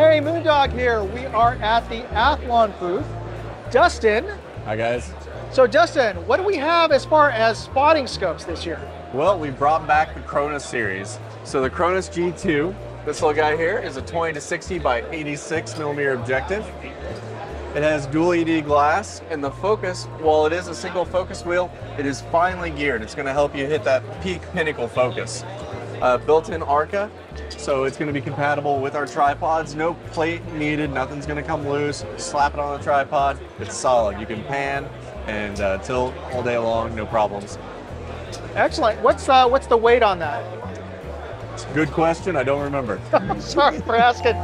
Hey, Moondog here. We are at the Athlon booth. Dustin. Hi, guys. So, Dustin, what do we have as far as spotting scopes this year? Well, we brought back the Cronus series. So the Cronus G2, this little guy here, is a 20 to 60 by 86 millimeter objective. It has dual ED glass, and the focus, while it is a single focus wheel, it is finely geared. It's going to help you hit that peak pinnacle focus. Uh, built-in ARCA, so it's going to be compatible with our tripods. No plate needed, nothing's going to come loose. Slap it on the tripod, it's solid. You can pan and uh, tilt all day long, no problems. Excellent. What's uh, what's the weight on that? Good question. I don't remember. Sorry for asking.